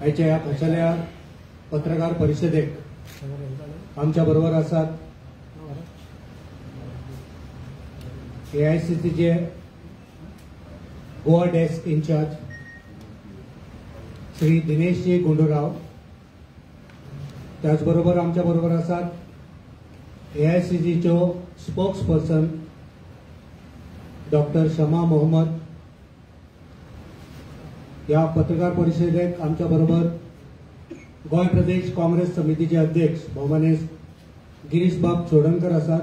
आयच्या ह्या खाशेल्या पत्रकार परिषदेक आमच्या बरोबर आसात एआयसीसीचे गोवा डेस्क इन्चार्ज श्री दिनेशजी गुंडूराव. त्याचबरोबर आमच्या बरोबर आसात एआयसीसीच्यो spokesperson doctor Shama Mohammad. या पत्रकार परिषदेत आमच्या बरोबर गोंय प्रदेश काँग्रेस समितीचे अध्यक्ष भौमानेस गिरीश बाब चोडणकर आसात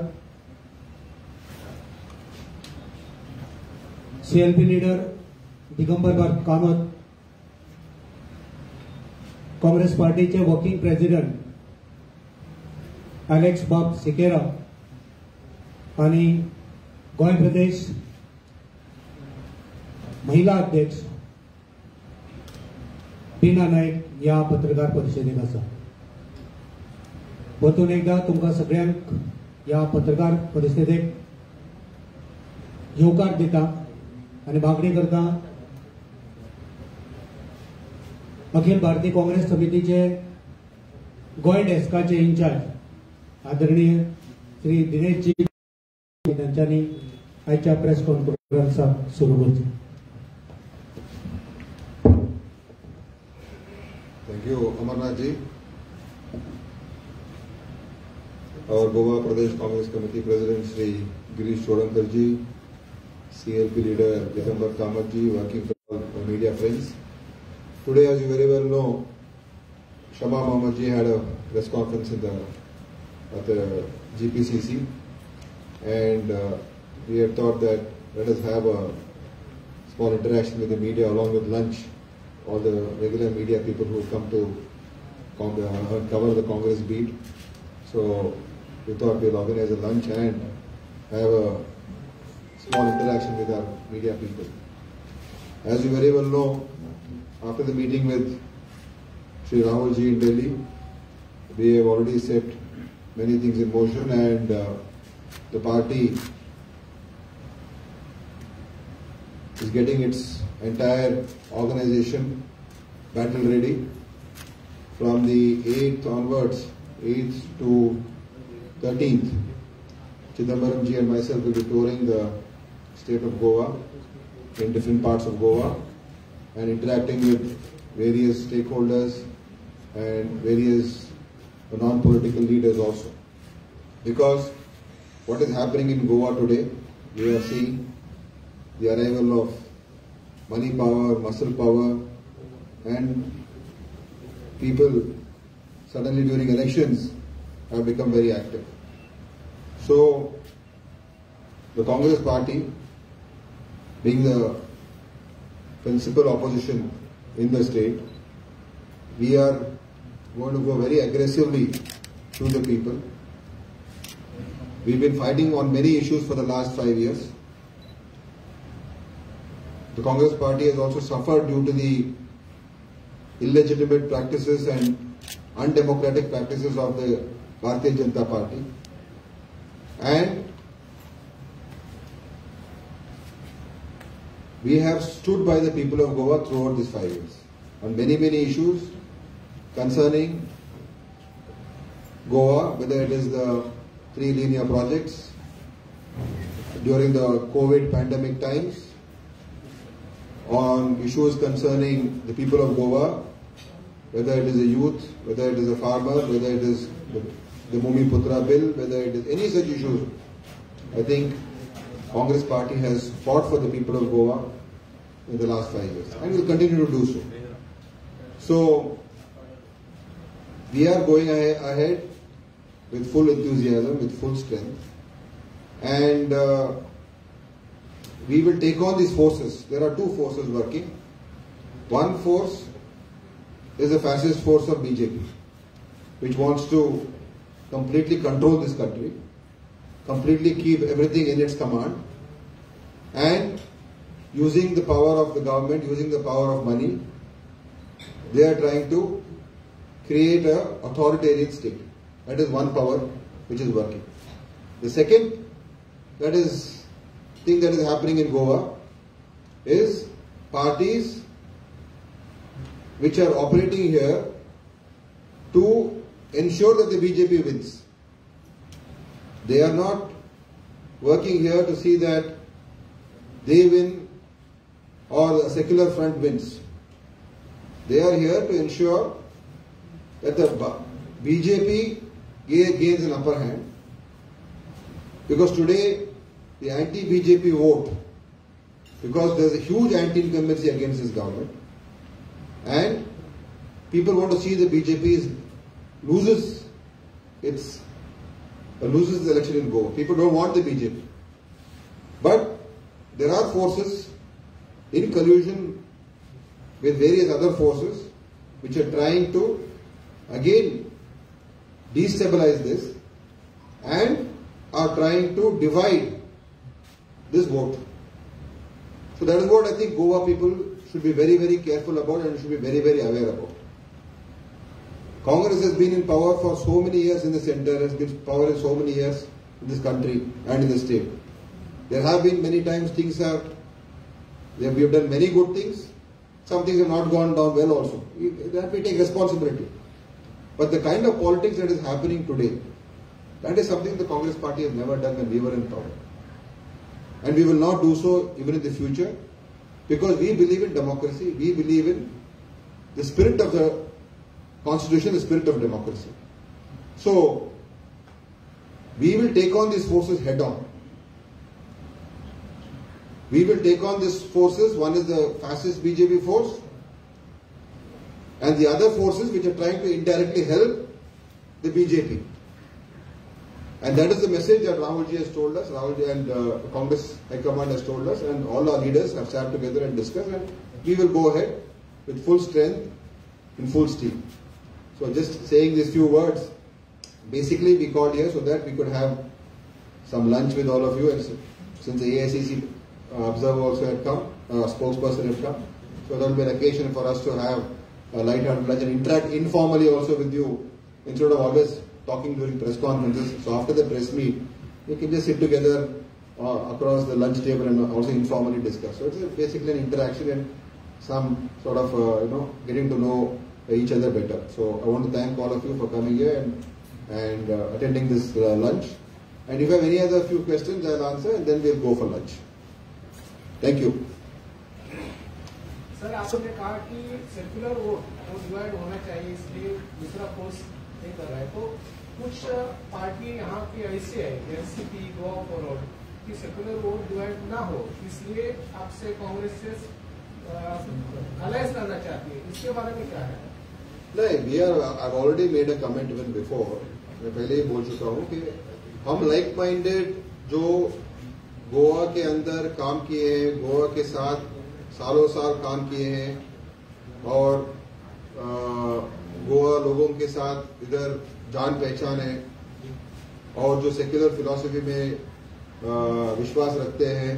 सीएलपी लिडर दिगंबर भट कामत. काँग्रेस पार्टीचे working president Alex Bab Sequeira आणि गोंय प्रदेश महिला अध्यक्ष बीना नायक या पत्रकार परिषदेक आसा परतून एकदा तुमकां सगळ्यांक या पत्रकार परिषदेक येवकार दिता आनी मागणी करता. अखिल भारतीय काँग्रेस समितीचे गोंय डेस्काचे इन्चार्ज आदरणीय श्री दिनेशजी तांच्यांनी आयच्या प्रेस कॉन्फरन्साक सुरू करची थैंक यू अमरनाथ जी और Goa Pradesh Congress committee president Shri Girish Chodankar ji CLP leader Digambar Kamat ji working media friends today आज you very well know Shama Mohammed ji had press conference in the end we have thought that let us have a small interaction with the media along with lunch all the regular media people who come to uh, cover the Congress beat. So we thought we'll organize a lunch and have a small interaction with our media people. As you very well know, after the meeting with Sri Rahul ji in Delhi, we have already set many things in motion and uh, the party is getting its entire organization battle ready. From the 8th onwards, 8th to 13th, Chidambaram ji and myself will be touring the state of Goa in different parts of Goa and interacting with various stakeholders and various non-political leaders also. Because what is happening in Goa today, we are seeing the arrival of money power, muscle power, and people suddenly during elections have become very active. So, the Congress party, being the principal opposition in the state, we are going to go very aggressively to the people. We've been fighting on many issues for the last five years. The Congress party has also suffered due to the illegitimate practices and undemocratic practices of the Bharatiya Janata Party. And we have stood by the people of Goa throughout these five years on many, many issues concerning Goa, whether it is the three linear projects during the COVID pandemic times, on issues concerning the people of Goa, whether it is a youth, whether it is a farmer, whether it is the, the Bhumi Putra bill, whether it is any such issue. I think Congress party has fought for the people of Goa in the last five years and will continue to do so. So, we are going ahead with full enthusiasm, with full strength, and uh, we will take on these forces. There are two forces working. One force is the fascist force of BJP, which wants to completely control this country, completely keep everything in its command, and using the power of the government, using the power of money, they are trying to create a authoritarian state. That is one power which is working. The second, that is thing that is happening in Goa is parties which are operating here to ensure that the BJP wins. They are not working here to see that they win or the secular front wins. They are here to ensure that the BJP gains an upper hand because today the anti-BJP vote because there is a huge anti-incumbency against this government and people want to see the BJP loses its uh, loses the election in Goa. People don't want the BJP. But there are forces in collusion with various other forces which are trying to again destabilize this and are trying to divide this vote. So that is what I think Goa people should be very, very careful about and should be very, very aware about. Congress has been in power for so many years in the center, has been in power in so many years in this country and in the state. There have been many times things have, we have done many good things, some things have not gone down well also. We, we take responsibility. But the kind of politics that is happening today, that is something the Congress party has never done when we were in power. And we will not do so even in the future because we believe in democracy, we believe in the spirit of the constitution, the spirit of democracy. So, we will take on these forces head on. We will take on these forces. One is the fascist BJP force, and the other forces which are trying to indirectly help the BJP. And that is the message that Rahulji has told us, Rahulji and uh, Congress High Command has told us, and all our leaders have sat together and discussed, and we will go ahead with full strength, in full steam. So just saying these few words, basically we called here so that we could have some lunch with all of you, and since the AICC uh, observer also had come, uh, spokesperson had come, so that will be an occasion for us to have a light-hearted lunch and interact informally also with you, instead of always talking during press conferences. So after the press meet, we can just sit together uh, across the lunch table and also informally discuss. So it's basically an interaction and some sort of uh, you know getting to know each other better. So I want to thank all of you for coming here and and uh, attending this uh, lunch. And if you have any other few questions, I'll answer and then we'll go for lunch. Thank you. Sir आपने कहा कि circular vote वो divide होना चाहिए इसलिए दूसरा force नहीं कर रहा है। तो कुछ पार्टी यहाँ की ऐसी है एनसीपी गोवा फॉरवर्ड कि सर्कुलर वोट डिवाइड ना हो, इसलिए आपसे कांग्रेस से अलायंस करना चाहती है। इसके बारे में क्या है? नहीं we are I already made a comment even before मैं पहले ही बोल चुका हूँ कि हम लाइक माइंडेड जो गोवा के अंदर काम किए हैं, गोवा के साथ सालों साल काम किए हैं, और गोवा लोगों के साथ इधर जान पहचान है और जो सेक्युलर फिलोसफी में विश्वास रखते हैं,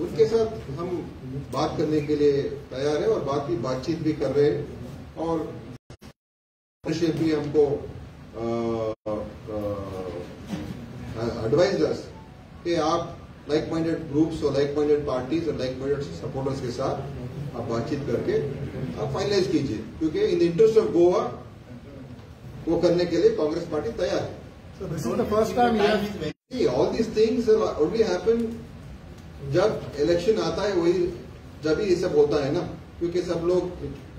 उनके साथ हम बात करने के लिए तैयार है और बात भी बातचीत भी कर रहे हैं और भी हमको एडवाइजर्स कि आप लाइक माइंडेड ग्रुप्स और लाइक माइंडेड पार्टीज़ और लाइक माइंडेड सपोर्टर्स के साथ आप बातचीत करके आप फाइनलाइज कीजिए। क्योंकि in the interest of Goa वो करने के लिए कांग्रेस पार्टी तैयार है। You have all these things only happen जब इलेक्शन आता है वही जब ही ये सब होता है ना। क्योंकि सब लोग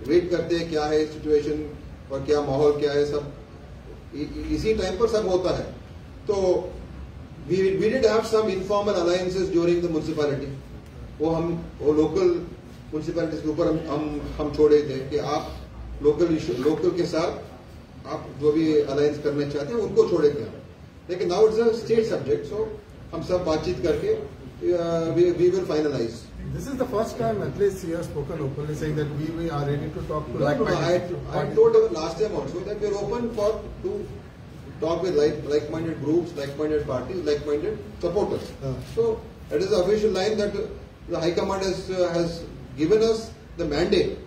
वेट करते हैं क्या है सिचुएशन और क्या माहौल क्या है सब। इसी टाइम पर सब होता है। तो we did have some informal alliances during the municipality वो हम वो लोकल म्यूनसिपैलिटीज के ऊपर हम हम हम छोड़े थे कि आप लोकल इशू लोकल के साथ आप जो भी अलायंस करना चाहते हैं उनको छोड़े थे लेकिन now it's a state subject so हम सब बातचीत करके uh, we, we will finalize. This is the first time at least you have spoken openly saying that we, we are ready to talk to no, like no, I, I told last time also that we are open for to talk with like like-minded groups, like-minded parties, like-minded supporters. So that is the official line that the High Command has uh, has given us the mandate.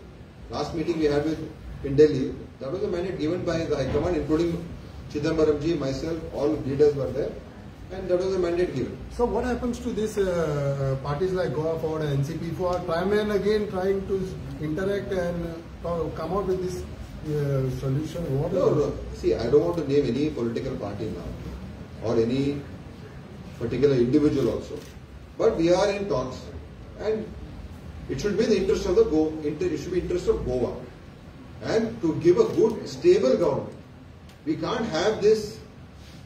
Last meeting we had with in Delhi, that was the mandate given by the High Command, including Chidambaram ji, myself, all leaders were there. and that was the mandate given. So what happens to these uh, parties like Goa Forward and NCP are time and again trying to interact and uh, come out with this uh, solution? What No, no. See, I don't want to name any political party now or any particular individual also. But we are in talks and it should be in the interest of the Go, inter, it should be interest of Goa and to give a good, stable government. We can't have this,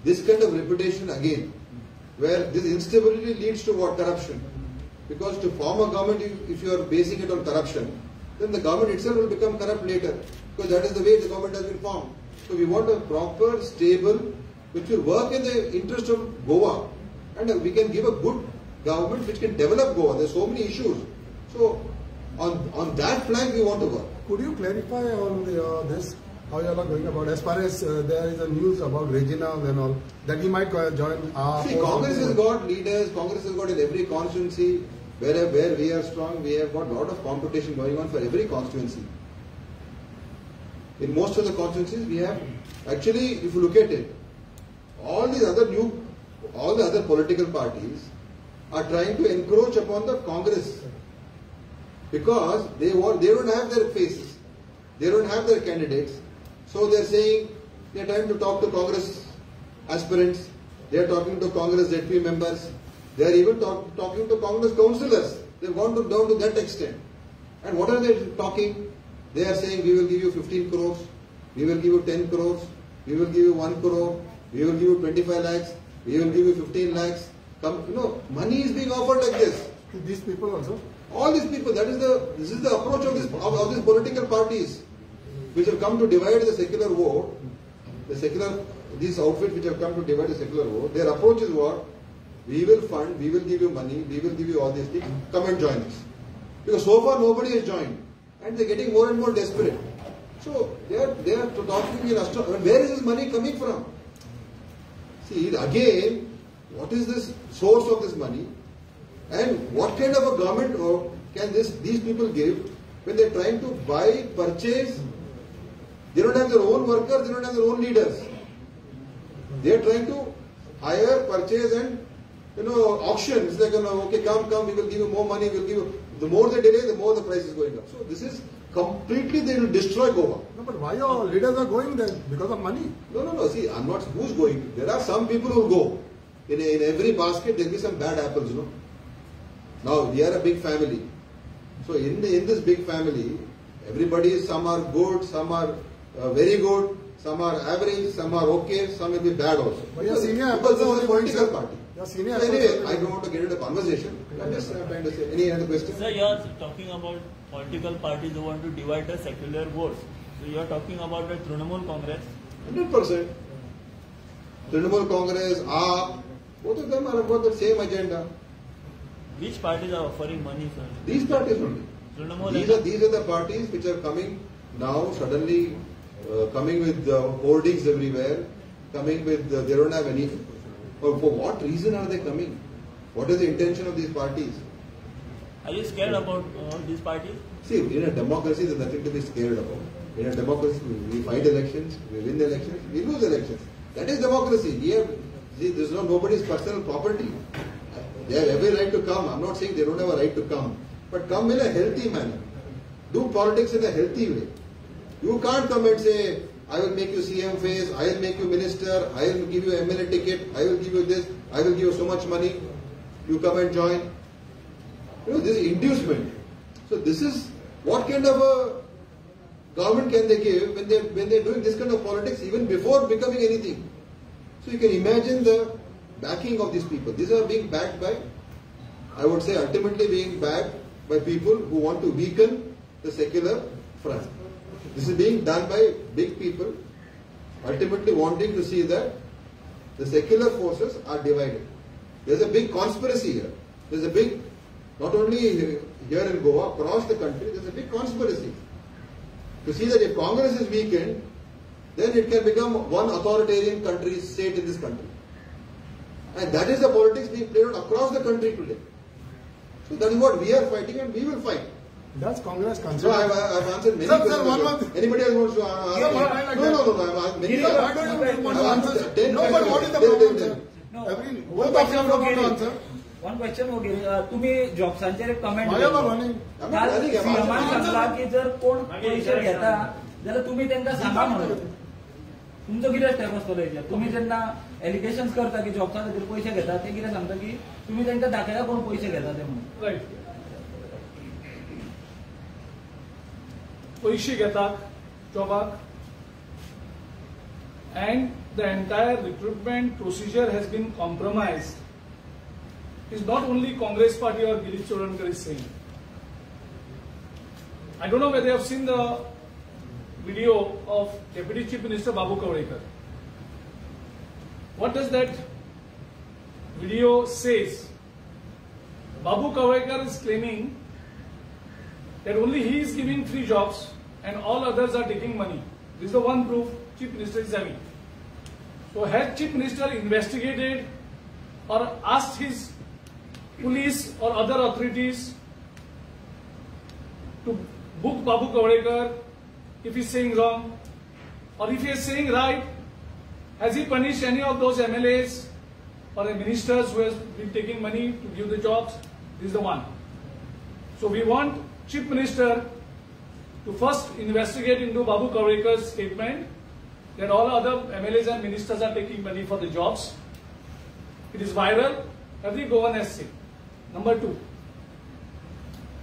this kind of reputation again where this instability leads to what? Corruption. Because to form a government, if you are basing it on corruption, then the government itself will become corrupt later. Because that is the way the government has been formed. So we want a proper, stable, which will work in the interest of Goa. And uh, we can give a good government which can develop Goa. There are so many issues. So on, on that flank we want to work. Could you clarify on the, uh, this? How you all are going about? As far as uh, there is a news about Regina and all that he might join our. See, Congress has got leaders, Congress has got in every constituency, where, where we are strong, we have got a lot of competition going on for every constituency. In most of the constituencies, we have, actually, if you look at it, all these other new, all the other political parties are trying to encroach upon the Congress because they want, they don't have their faces, they don't have their candidates, so they're saying they're trying to talk to Congress aspirants, they're talking to Congress ZP members, they're even talk, talking to Congress councillors. They've gone to, down to that extent. And what are they talking? They are saying we will give you 15 crores, we will give you 10 crores, we will give you 1 crore, we will give you 25 lakhs, we will give you 15 lakhs. Come, you know, money is being offered like this. To these people also. All these people, that is the this is the approach of this of, of these political parties, which have come to divide the secular vote. The secular these outfits which have come to divide the secular vote. Their approach is what? We will fund, we will give you money, we will give you all these things. Come and join us. Because so far nobody has joined, and they're getting more and more desperate. So they are they are astro- Where is this money coming from? See again, what is this source of this money? And what kind of a government or can this these people give when they're trying to buy, purchase? They don't have their own workers, they don't have their own leaders. They're trying to hire, purchase, and you know auction. It's like you know, okay, come, come, we will give you more money, we'll give you. The more they delay, the more the price is going up. So this is completely they will destroy Goa. No, but why our leaders are going there? Because of money. No, no, no. See, I'm not. Who's going? There are some people who go. In, in every basket, there'll be some bad apples, you know. Now we are a big family. So in the, in this big family, everybody is some are good, some are uh, very good, some are average, some are okay, some will be bad also. But your Because- senior because apples this are is a only going, political party. Your senior So anyway, I don't want to get into conversation. I'm just uh, trying to say. Any other question? Sir, you are talking about political parties who want to divide the secular votes. So you are talking about the Trinamool Congress. Hundred percent. Trinamool Congress, AAP, both of them are about the same agenda. Which parties are offering money, sir? These parties only. Trinamool These are these are the parties which are coming now suddenly uh, coming with uh, hoardings everywhere, coming with uh, they don't have any. For, for what reason are they coming? What is the intention of these parties? Are you scared about uh, these parties? See, in a democracy, there's nothing to be scared about. In a democracy, we fight elections, we win the elections, we lose elections. That is democracy. We have, see, this is not nobody's personal property. They have every right to come. I'm not saying they don't have a right to come. But come in a healthy manner. Do politics in a healthy way. You can't come and say, I will make you CM face, I will make you minister, I will give you MLA ticket, I will give you this, I will give you so much money. You come and join. You know, this is inducement. So this is what kind of a government can they give when they when they're doing this kind of politics even before becoming anything. So you can imagine the backing of these people. These are being backed by, I would say, ultimately being backed by people who want to weaken the secular front. This is being done by big people, ultimately wanting to see that the secular forces are divided. There's a big conspiracy here. There's a big, not only here in Goa, across the country, there's a big conspiracy to see that if Congress is weakened, then it can become one authoritarian country, state in this country. And that is the politics being played out across the country today. So that is what we are fighting and we will fight. Does Congress consider? Have, I have answered many Sir, sir, questions. one more. Anybody else wants to uh, ask? Sir, one- I like no, that. no, no, no. I have asked many Sir, why don't you want to answer? ten No, but questions. what is the Tell- tell problem, them. sir? Every both of them don't answer. One question वगैरे तुम्ही जॉब्सांचेर एक comment Why am I running? आम्ही running आहे. सीएमान सांगला की जर कोण पैसे घेता जाल्यार तुम्ही तांकां सांगा म्हणून तुमचो कितें स्टेप आसतलो हेचेर तुम्ही जेन्ना एलिगेशन करता की जॉबसा खातीर पयशे घेता ते कितें सांगता की तुम्ही तांकां दाखयता कोण पयशे घेता ते म्हणून पैसे घता job and the entire recruitment procedure has been compromise is not only Congress party और Dilip Chorankar is saying I don't know whether have seen the video of deputy chief minister Babu Kavdekar what is that video says Babu Kavdekar is claiming that only he is giving three jobs and all others are taking money. This is the one proof Chief Minister is having. So has Chief Minister investigated or asked his police or other authorities to book Babu Kavlekar if he's saying wrong or if he is saying right, has he punished any of those MLAs or the ministers who has been taking money to give the jobs? This is the one. So we want Chief Minister to first investigate into Babu Kavlekar's statement that all other MLAs and ministers are taking money for the jobs. It is viral. Every Goan has seen. Number two,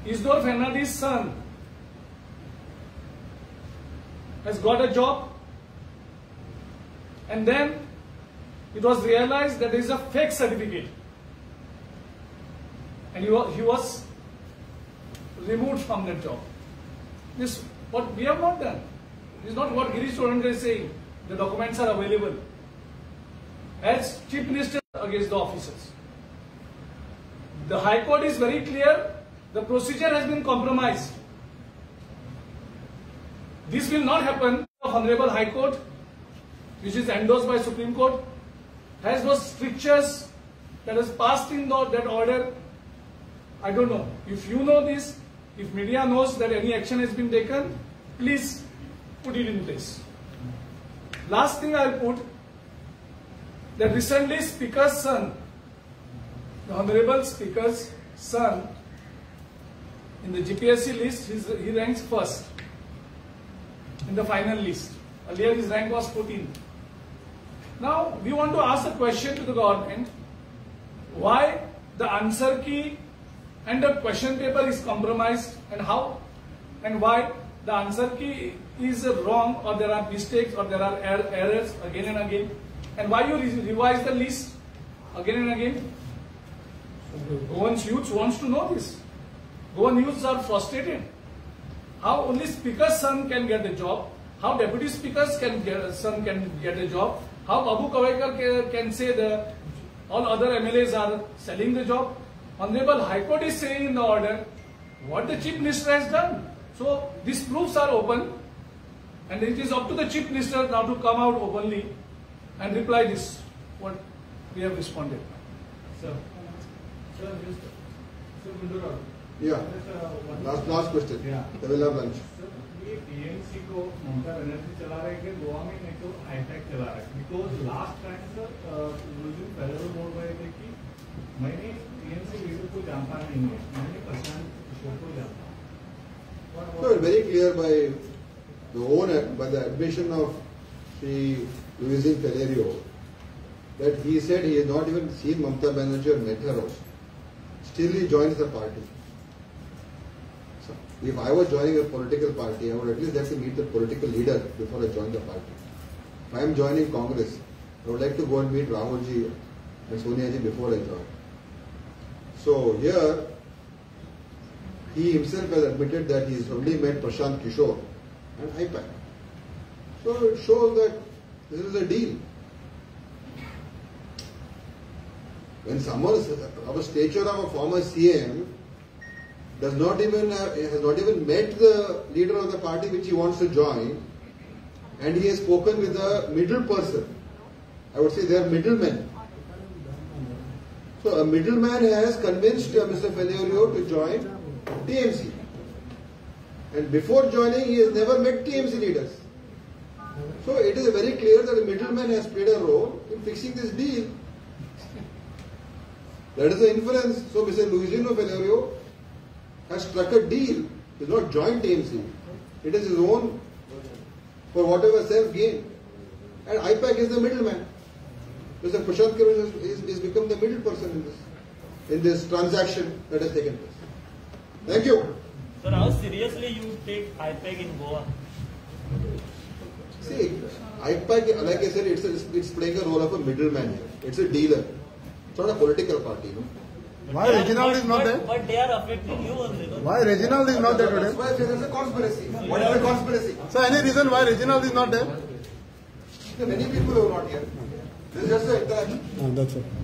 Isidore Fernandes's son has got a job and then it was realized that there is a fake certificate and he was, he was removed from that job. This what we have not done. This is not what Girish Chodankar is saying. The documents are available. As Chief Minister against the officers. The High Court is very clear. The procedure has been compromised. This will not happen. The Honorable High Court, which is endorsed by Supreme Court, has no strictures that has passed in the, that order. I don't know. If you know this, if media knows that any action has been taken, please put it in place. Last thing I'll put, that recently Speaker's son, the Honorable Speaker's son, in the GPSC list, he ranks first in the final list. Earlier his rank was 14. Now we want to ask a question to the government, why the answer key and the question paper is compromised and how and why? The answer key is wrong or there are mistakes or there are er- errors again and again. And why you re- revise the list again and again? Goan's youth wants to know this. Goan youths are frustrated. How only speaker's son can get a job? How deputy speaker's can get, son can get a job? How Babu Kavlekar ca- can say the all other MLAs are selling the job Honorable High Court is saying in the order what the Chief Minister has done. So these proofs are open and it is up to the Chief Minister now to come out openly and reply this what we have responded. Sir, sir, just, sir, Gundurao, Yeah. just, uh, one- Last last question. Yeah. Then we'll have lunch. Sir, ये TMC को ममता बनर्जी चला रहे हैं कि गोवा में नहीं तो hi tech चला रहे हैं बिकॉज लास्ट टाइम सर उस दिन फेडरल बोल रहे थे कि मैंने है So what- very clear by the owner, by the admission of Sri Luizin Telerio, that he said he has not even seen Mamta Banerjee or met her also. Still he joins the party. So if I was joining a political party, I would at least have to meet the political leader before I join the party. If I am joining Congress, I would like to go and meet Rahulji and Sonia ji before I join. So here, he himself has admitted that he has only met Prashant Kishore and IPAC. So it shows that this is a deal. When someone of a stature of a former CM does not even has not even met the leader of the party which he wants to join, and he has spoken with a middle person. I would say they are middlemen. So a middleman has convinced uh, Mr. Faleiro to join TMC. And before joining, he has never met TMC leaders. So it is very clear that the middleman has played a role in fixing this deal That is the inference. So Mr. Luizinho Faleiro has struck a deal. It's not joint TMC. It is his own for whatever self gain. And IPAC is the middleman. Mr. Prashant Kiran is, is, is become the middle person in this in this transaction that has taken place. Thank you. Sir, how seriously you take IPAC in Goa? See, IPAC, like I said, it's, a, it's playing a role of a middleman here. It's a dealer. It's not a political party, you know. Why They Reginald is not but- there? But they are affecting you only. no? Why Reginald is not there That's today? why there's a conspiracy. What is the conspiracy? So any reason why Reginald is not there? Many people who are not here. This is just an interaction. that's it.